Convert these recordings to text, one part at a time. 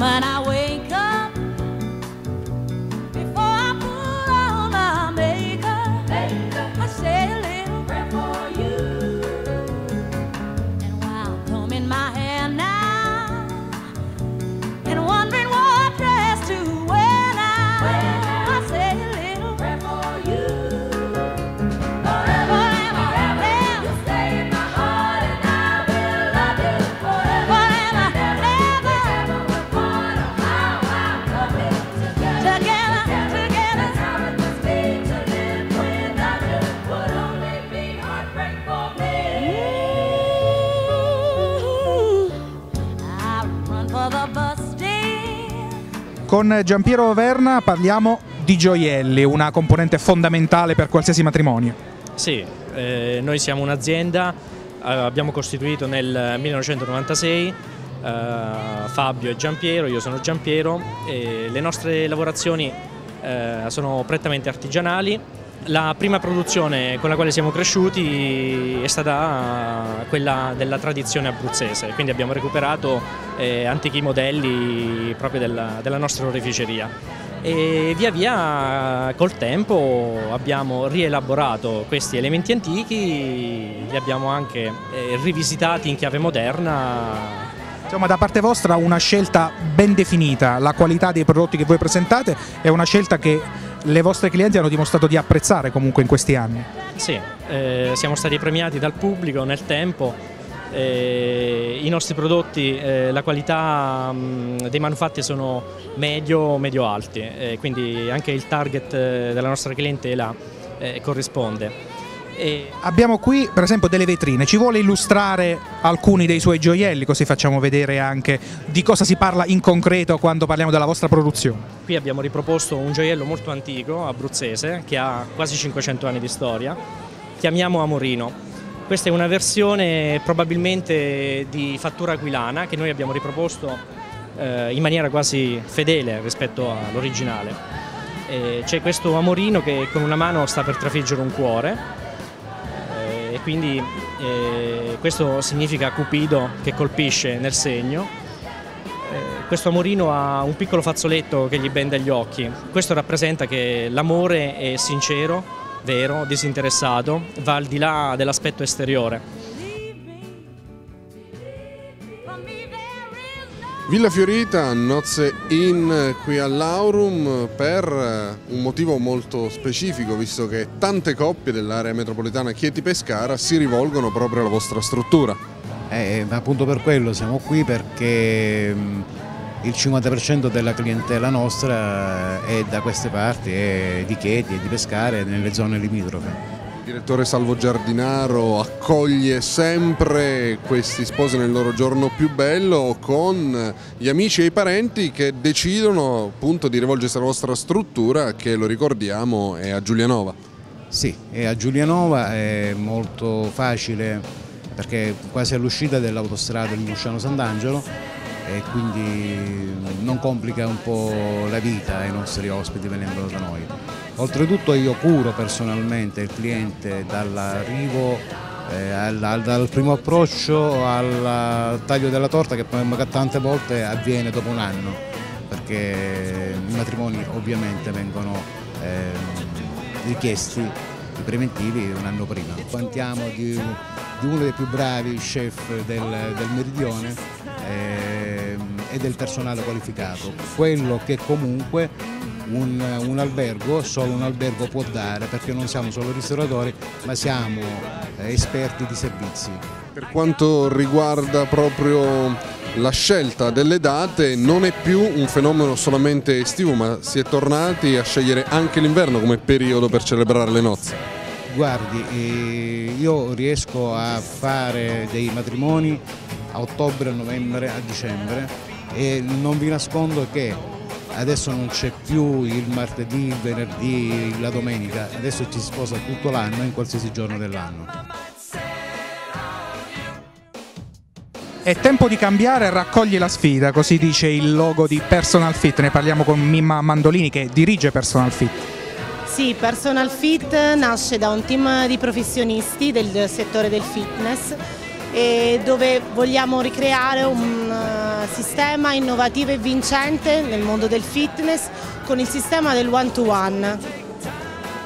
woman Con Giampiero Verna parliamo di gioielli, una componente fondamentale per qualsiasi matrimonio. Sì, eh, noi siamo un'azienda, eh, abbiamo costituito nel 1996, eh, Fabio e Giampiero, io sono Giampiero, e le nostre lavorazioni eh, sono prettamente artigianali. La prima produzione con la quale siamo cresciuti è stata quella della tradizione abruzzese, quindi abbiamo recuperato eh, antichi modelli proprio della, della nostra oreficeria e via via col tempo abbiamo rielaborato questi elementi antichi, li abbiamo anche eh, rivisitati in chiave moderna. Insomma, da parte vostra una scelta ben definita, la qualità dei prodotti che voi presentate è una scelta che le vostre clienti hanno dimostrato di apprezzare comunque in questi anni. Sì, eh, siamo stati premiati dal pubblico nel tempo. Eh, I nostri prodotti, eh, la qualità mh, dei manufatti sono medio, medio alti, eh, quindi anche il target eh, della nostra clientela eh, corrisponde. E Abbiamo qui per esempio delle vetrine, ci vuole illustrare alcuni dei suoi gioielli così facciamo vedere anche di cosa si parla in concreto quando parliamo della vostra produzione. Qui abbiamo riproposto un gioiello molto antico, abruzzese, che ha quasi 500 anni di storia, chiamiamo Amorino. Questa è una versione probabilmente di fattura aquilana che noi abbiamo riproposto eh, in maniera quasi fedele rispetto all'originale. C'è questo Amorino che con una mano sta per trafiggere un cuore eh, e quindi eh, questo significa Cupido che colpisce nel segno eh, questo amorino ha un piccolo fazzoletto che gli bende gli occhi. Questo rappresenta che l'amore è sincero, vero, disinteressato, va al di là dell'aspetto esteriore. Villa Fiorita, nozze in qui all'Aurum per un motivo molto specifico, visto che tante coppie dell'area metropolitana Chieti-Pescara si rivolgono proprio alla vostra struttura. Eh, ma appunto per quello siamo qui perché il 50% della clientela nostra è da queste parti, è di Chieti e di Pescare nelle zone limitrofe. Il direttore Salvo Giardinaro accoglie sempre questi sposi nel loro giorno più bello con gli amici e i parenti che decidono appunto di rivolgersi alla vostra struttura che lo ricordiamo è a Giulianova. Sì, è a Giulianova è molto facile perché quasi all'uscita dell'autostrada di Musciano Sant'Angelo e quindi non complica un po' la vita ai nostri ospiti venendo da noi. Oltretutto io curo personalmente il cliente dall'arrivo, eh, al- al- dal primo approccio al taglio della torta che tante volte avviene dopo un anno perché i matrimoni ovviamente vengono ehm, richiesti i preventivi un anno prima. Quantiamo di, di uno dei più bravi chef del, del meridione ehm, e del personale qualificato, quello che comunque un, un albergo, solo un albergo può dare perché non siamo solo ristoratori ma siamo eh, esperti di servizi. Per quanto riguarda proprio la scelta delle date non è più un fenomeno solamente estivo ma si è tornati a scegliere anche l'inverno come periodo per celebrare le nozze. Guardi, eh, io riesco a fare dei matrimoni a ottobre, a novembre, a dicembre e non vi nascondo che adesso non c'è più il martedì, il venerdì, la domenica, adesso ci si sposa tutto l'anno in qualsiasi giorno dell'anno. È tempo di cambiare, raccogli la sfida, così dice il logo di Personal Fit. Ne parliamo con Mimma Mandolini che dirige Personal Fit. Sì, Personal Fit nasce da un team di professionisti del settore del fitness e dove vogliamo ricreare un eh, sistema innovativo e vincente nel mondo del fitness con il sistema del one-to-one.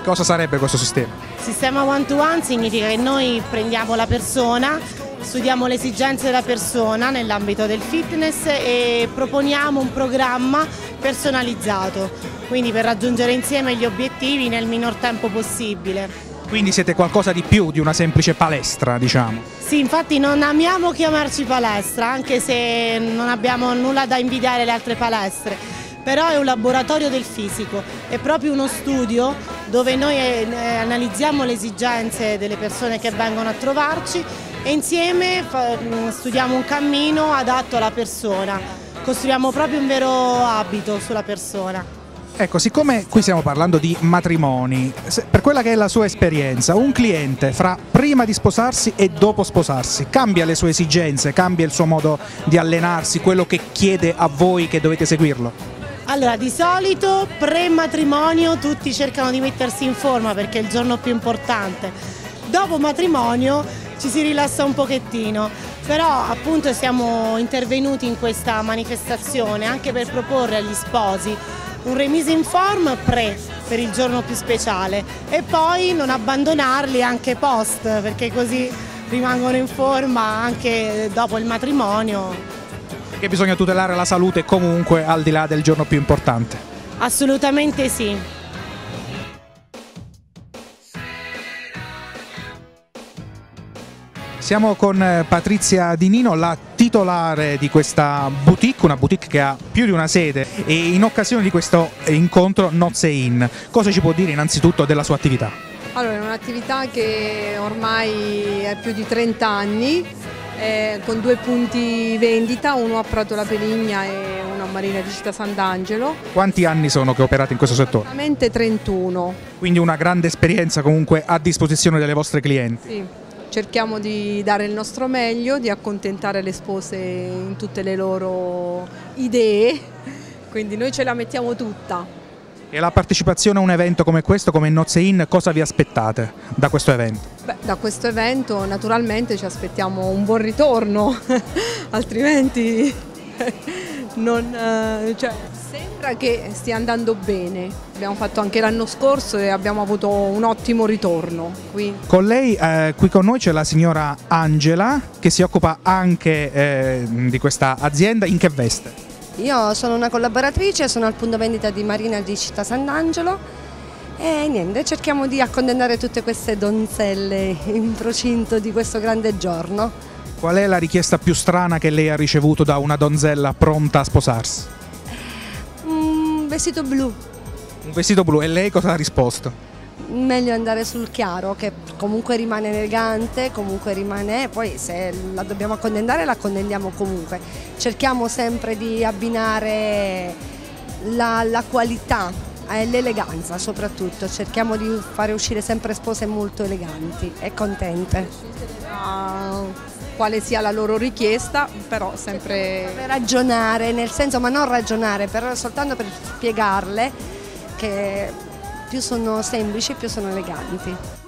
Cosa sarebbe questo sistema? Sistema one-to-one significa che noi prendiamo la persona, studiamo le esigenze della persona nell'ambito del fitness e proponiamo un programma personalizzato, quindi per raggiungere insieme gli obiettivi nel minor tempo possibile. Quindi siete qualcosa di più di una semplice palestra, diciamo. Sì, infatti non amiamo chiamarci palestra, anche se non abbiamo nulla da invidiare alle altre palestre, però è un laboratorio del fisico, è proprio uno studio dove noi eh, analizziamo le esigenze delle persone che vengono a trovarci e insieme mh, studiamo un cammino adatto alla persona, costruiamo proprio un vero abito sulla persona. Ecco, siccome qui stiamo parlando di matrimoni, per quella che è la sua esperienza, un cliente fra prima di sposarsi e dopo sposarsi cambia le sue esigenze, cambia il suo modo di allenarsi, quello che chiede a voi che dovete seguirlo? Allora, di solito pre-matrimonio tutti cercano di mettersi in forma perché è il giorno più importante. Dopo matrimonio ci si rilassa un pochettino, però appunto siamo intervenuti in questa manifestazione anche per proporre agli sposi un remise in form pre per il giorno più speciale e poi non abbandonarli anche post perché così rimangono in forma anche dopo il matrimonio. Perché bisogna tutelare la salute comunque al di là del giorno più importante. Assolutamente sì. Siamo con eh, Patrizia Di Nino, la titolare di questa boutique, una boutique che ha più di una sede e in occasione di questo incontro Nozze In. Cosa ci può dire innanzitutto della sua attività? Allora, è un'attività che ormai è più di 30 anni, eh, con due punti vendita, uno a Prato La Peligna e uno a Marina di Città Sant'Angelo, Quanti anni sono che operate in questo settore? veramente 31. Quindi una grande esperienza comunque a disposizione delle vostre clienti. Sì. Cerchiamo di dare il nostro meglio, di accontentare le spose in tutte le loro idee, quindi noi ce la mettiamo tutta. E la partecipazione a un evento come questo, come Nozze In, cosa vi aspettate da questo evento? Beh, da questo evento naturalmente ci aspettiamo un buon ritorno, altrimenti non, eh, cioè, sembra che stia andando bene. Abbiamo fatto anche l'anno scorso e abbiamo avuto un ottimo ritorno. Quindi, Con lei eh, qui con noi c'è la signora Angela che si occupa anche eh, di questa azienda. In che veste? Io sono una collaboratrice, sono al punto vendita di Marina di Città Sant'Angelo e niente, cerchiamo di accontentare tutte queste donzelle in procinto di questo grande giorno. Qual è la richiesta più strana che lei ha ricevuto da una donzella pronta a sposarsi? Un vestito blu, Un vestito blu e lei cosa ha risposto? meglio andare sul chiaro che comunque rimane elegante, comunque rimane, poi se la dobbiamo accontentare la accontentiamo comunque. Cerchiamo sempre di abbinare la, la qualità e l'eleganza soprattutto, cerchiamo di fare uscire sempre spose molto eleganti e contente. ah, quale sia la loro richiesta, però sempre ragionare, nel senso, ma non ragionare, però soltanto per spiegarle che più sono semplici più sono eleganti.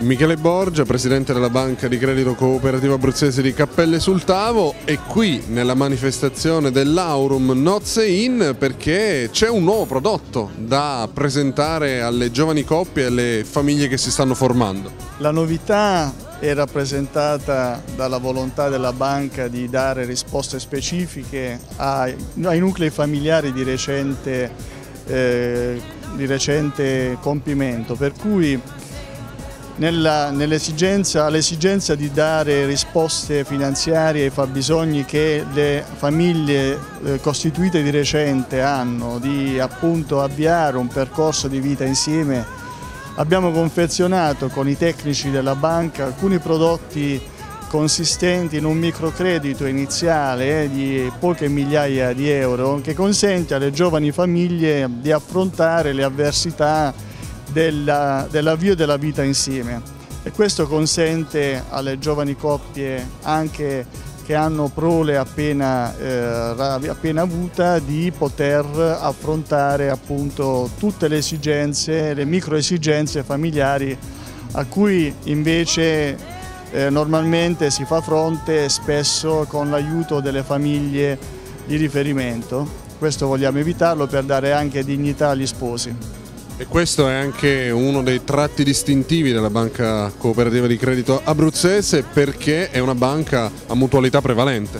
Michele Borgia, presidente della banca di credito cooperativo abruzzese di Cappelle sul Tavo, è qui nella manifestazione dell'Aurum Nozze In perché c'è un nuovo prodotto da presentare alle giovani coppie e alle famiglie che si stanno formando. La novità è rappresentata dalla volontà della banca di dare risposte specifiche ai, ai nuclei familiari di recente, eh, di recente compimento, per cui nell'esigenza, all'esigenza di dare risposte finanziarie ai fabbisogni che le famiglie eh, costituite di recente hanno, di appunto avviare un percorso di vita insieme, abbiamo confezionato con i tecnici della banca alcuni prodotti consistenti in un microcredito iniziale eh, di poche migliaia di euro che consente alle giovani famiglie di affrontare le avversità della- dell'avvio della vita insieme e questo consente alle giovani coppie anche che hanno prole appena, eh, appena avuta di poter affrontare appunto tutte le esigenze, le micro esigenze familiari a cui invece eh, normalmente si fa fronte spesso con l'aiuto delle famiglie di riferimento. Questo vogliamo evitarlo per dare anche dignità agli sposi. E questo è anche uno dei tratti distintivi della Banca Cooperativa di Credito Abruzzese perché è una banca a mutualità prevalente.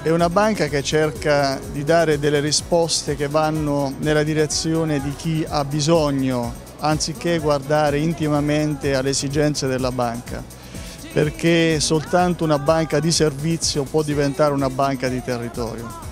È una banca che cerca di dare delle risposte che vanno nella direzione di chi ha bisogno, anziché guardare intimamente alle esigenze della banca, perché soltanto una banca di servizio può diventare una banca di territorio.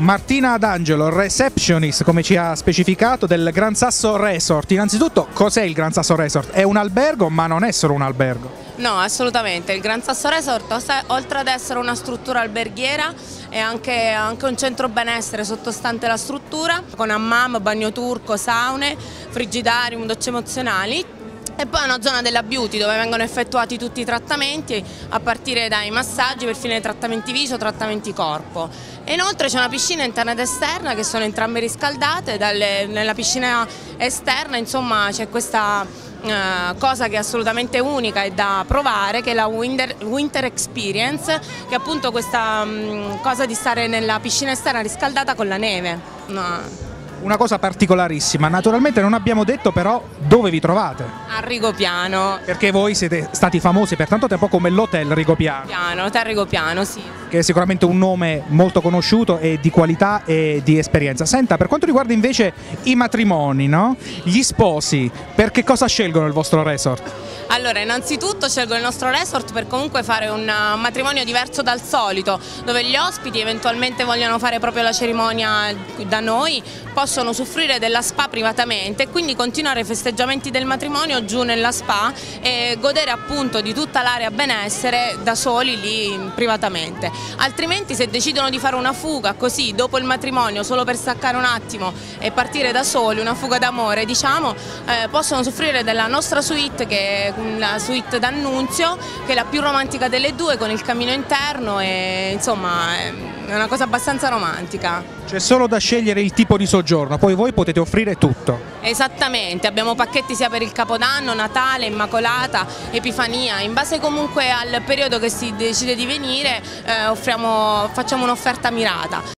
Martina D'Angelo, receptionist, come ci ha specificato, del Gran Sasso Resort. Innanzitutto, cos'è il Gran Sasso Resort? È un albergo, ma non è solo un albergo. No, assolutamente. Il Gran Sasso Resort, oltre ad essere una struttura alberghiera, è anche, anche un centro benessere sottostante la struttura, con hammam, bagno turco, saune, frigidarium, docce emozionali e poi una zona della beauty dove vengono effettuati tutti i trattamenti a partire dai massaggi per fine trattamenti viso, trattamenti corpo. E inoltre c'è una piscina interna ed esterna che sono entrambe riscaldate, Dalle, nella piscina esterna insomma c'è questa eh, cosa che è assolutamente unica e da provare che è la Winter, Winter Experience che è appunto questa mh, mm, cosa di stare nella piscina esterna riscaldata con la neve. No una cosa particolarissima, naturalmente non abbiamo detto però dove vi trovate. A Rigopiano. Perché voi siete stati famosi per tanto tempo come l'Hotel Rigopiano. Piano, Hotel Rigopiano, sì. Che è sicuramente un nome molto conosciuto e di qualità e di esperienza. Senta, per quanto riguarda invece i matrimoni, no? Gli sposi, per che cosa scelgono il vostro resort? Allora, innanzitutto scelgo il nostro resort per comunque fare un matrimonio diverso dal solito, dove gli ospiti eventualmente vogliono fare proprio la cerimonia da noi, possono usufruire della spa privatamente e quindi continuare i festeggiamenti del matrimonio giù nella spa e godere appunto di tutta l'area benessere da soli lì privatamente. Altrimenti se decidono di fare una fuga così dopo il matrimonio solo per staccare un attimo e partire da soli, una fuga d'amore diciamo, eh, possono soffrire della nostra suite che la suite d'Annunzio che è la più romantica delle due con il camino interno e insomma è una cosa abbastanza romantica. C'è solo da scegliere il tipo di soggiorno, poi voi potete offrire tutto. Esattamente, abbiamo pacchetti sia per il Capodanno, Natale, Immacolata, Epifania, in base comunque al periodo che si decide di venire eh, offriamo, facciamo un'offerta mirata.